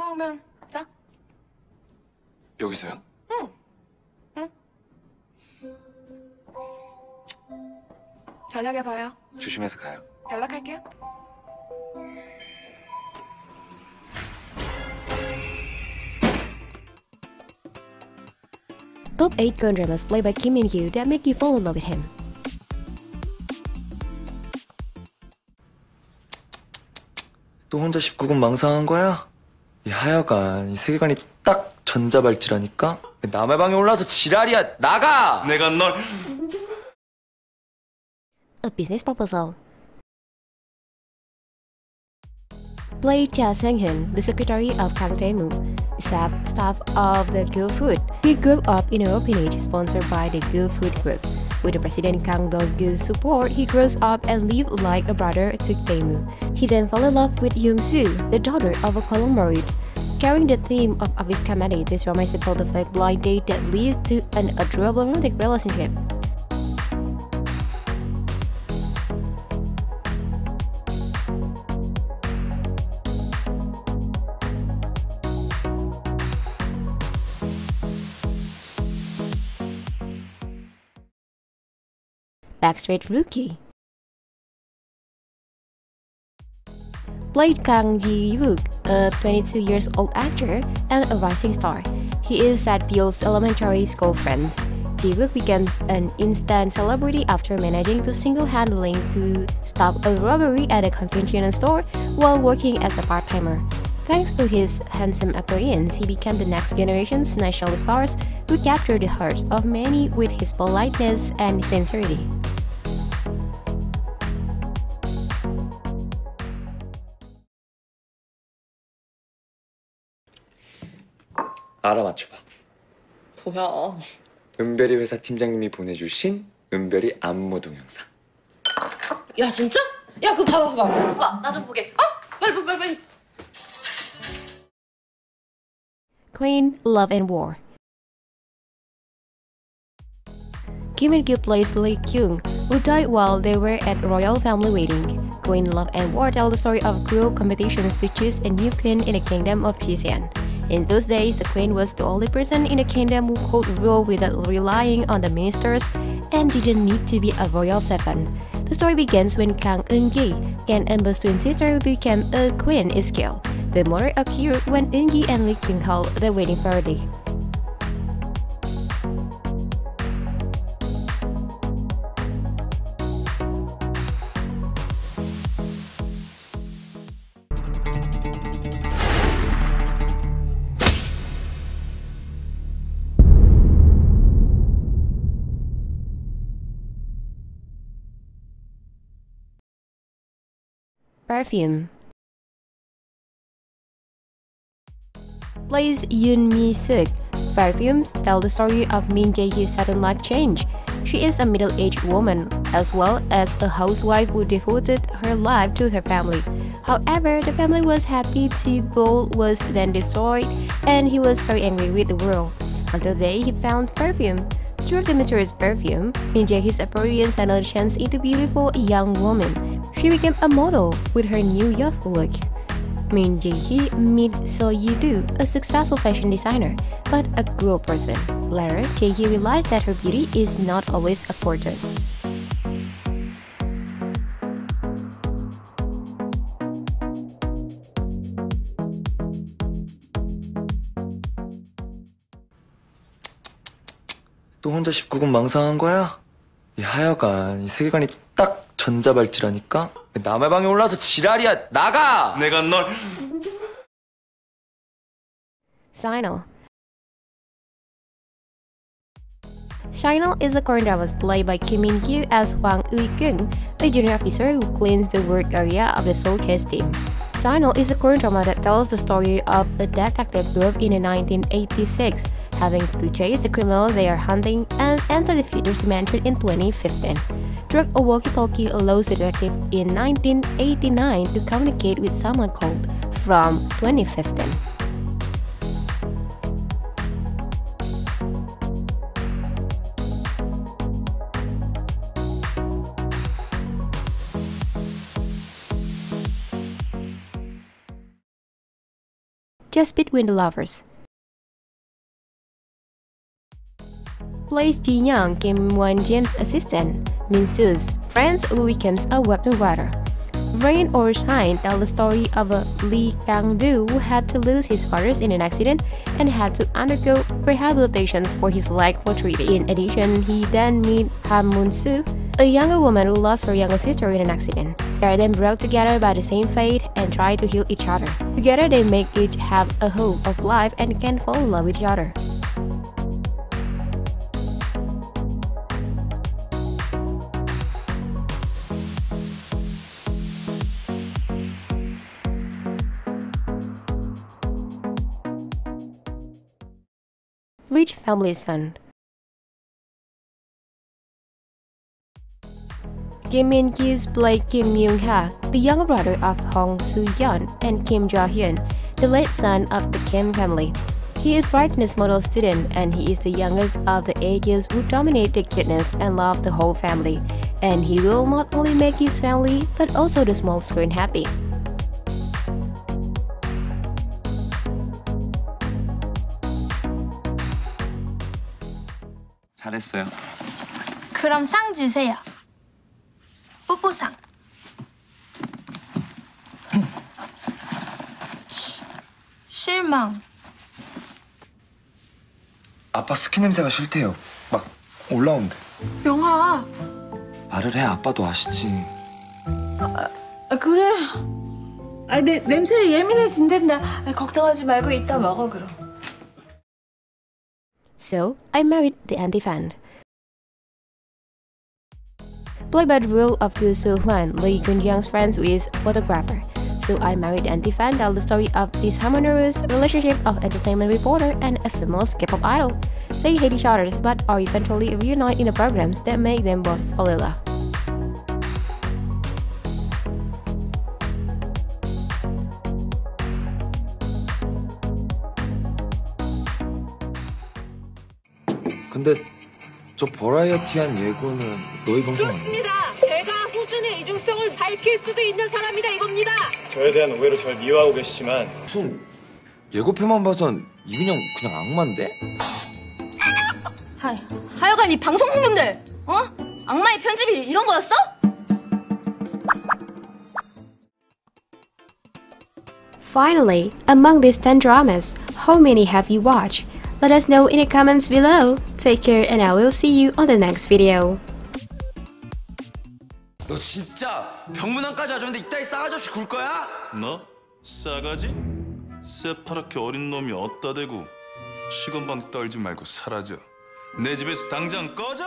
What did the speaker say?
고마우면 자. 여기서요? 저녁에 봐요. 조심해서 가요. 연락할게요. Top 8 Korean dramas played by Kim Min Gyu that make you fall in love with him. 또 혼자 19금 망상한 거야? 이 하여간 이 세계관이 딱 전자발찌라니까? 남의 방에 올라서 지랄이야 나가! 내가 널 A business proposal. Played Cha Sang-hyun, the secretary of Kang Tae-moo, staff, staff of the Go Food. He grew up in an orphanage sponsored by the Go Food Group. With the President Kang Dong-gil's support, he grows up and lives like a brother to Tae-moo. He then fell in love with Young-soo, the daughter of a conglomerate. Carrying the theme of Office Comedy, this romance is about the fake blind date that leads to an adorable romantic relationship. Backstreet Rookie. Played Kang Ji-wook, a 22 years old actor and a rising star. He is Satbyo's elementary school friends. Ji-wook becomes an instant celebrity after managing to single-handedly to stop a robbery at a convenience store while working as a part-timer. Thanks to his handsome appearance, he became the next generation's national stars who captured the hearts of many with his politeness and sincerity. 알아맞혀봐 뭐야? 은별이 회사 팀장님이 보내주신 은별이 안무 동영상 야 진짜? 야 그거 봐봐 봐봐. 봐봐 나 좀 보게. 어? 빨리 빨리 빨리. Queen, Love and War. Kim and Gil plays Lee Kyung, who died while they were at royal family wedding. Queen, Love and War tell the story of cruel competitions to choose a new queen in the kingdom of Joseon. In those days, the queen was the only person in the kingdom who could rule without relying on the ministers and didn't need to be a royal servant. The story begins when Kang Eun-gi, an Amber's twin sister became a queen, is killed. The murder occurred when Eun-gi and Lee Kyung held the wedding party. Perfume Plays Yoon Mi Suk. Perfumes tell the story of Min Jae-hee's sudden life change. She is a middle-aged woman, as well as a housewife who devoted her life to her family. However, the family was happy to Bowl was then destroyed, and he was very angry with the world. Until day he found perfume. Through the mysterious perfume, Min Jae-hee's appearance suddenly changed into beautiful young woman She became a model with her new youthful look. Min Jae-hee met So Yi-do, a successful fashion designer, but a cruel person. Later, Jae-hee realized that her beauty is not always a fortune. 또 혼자 19금 망상한 거야? 이 하여간 이 세계관이 딱 전자발찌라니까? 남의 방에 올라서 지랄이야. 나가! 내가 널... Signal. Signal is a Korean drama played by Kim Min Kyu as Hwang Ui Kyung, a junior officer who cleans the work area of the Seoul case team. Signal is a Korean drama that tells the story of a detective group in 1986 having to chase the criminal they are hunting and enter the future dimension in 2015. Drug a walkie-talkie allows the detective in 1989 to communicate with someone called from 2015. just between the lovers. Plays Ji Young, Kim Won Jin's assistant, Min Soo's friend who becomes a webtoon writer. Rain or Shine tell the story of a Lee Kang-doo who had to lose his father in an accident and had to undergo rehabilitation for his leg for days. In addition, he then meet Ha Moon-soo, a younger woman who lost her younger sister in an accident. They are then brought together by the same fate and try to heal each other. Together, they make each have a hope of life and can fall in love with each other. Rich Family Son Kim Min Ki's play Kim Myung Ha, the younger brother of Hong Soo Yeon and Kim Jo Hyun, the late son of the Kim family. He is brightness model student and he is the youngest of the ages who dominate the cuteness and love the whole family. And he will not only make his family but also the small screen happy. 잘했어요. 그럼 상 주세요. 뽀뽀상. 치, 실망. 아빠 스킨 냄새가 싫대요. 막 올라온대. 영아. 말을 해 아빠도 아시지. 아, 그래. 아, 내 냄새에 예민해진댄다. 아, 걱정하지 말고 이따 먹어 그럼. So, I married the anti-fan. Played by the role of Gu Soo Hwan, Lee Kun Young's friends with photographer. So I married the anti-fan tell the story of this harmonious relationship of entertainment reporter and a famous K-pop idol. They hate each other but are eventually reunited in the programs that make them both fall in love. 근데 저 버라이어티한 예고는 너희 방송 아니야? 그렇습니다. 제가 호준의 이중성을 밝힐 수도 있는 사람이다 이겁니다. 저에 대한 오해로 절 미워하고 계시지만 무슨 예고편만 봐선 이근영 그냥 악마인데? 하, 하여간 이 방송 흥분들, 어? 악마의 편집이 이런 거였어? Finally, among these 10 dramas, how many have you watched? Let us know in the comments below. Take care and I will see you on the next video. 너 진짜 병문안까지 와줬는데 이따위 싸가지 없이 굴 거야? 너? 싸가지? 새파랗게 어린 놈이 어따 대고 시건방 떨지 말고 사라져 내 집에서 당장 꺼져!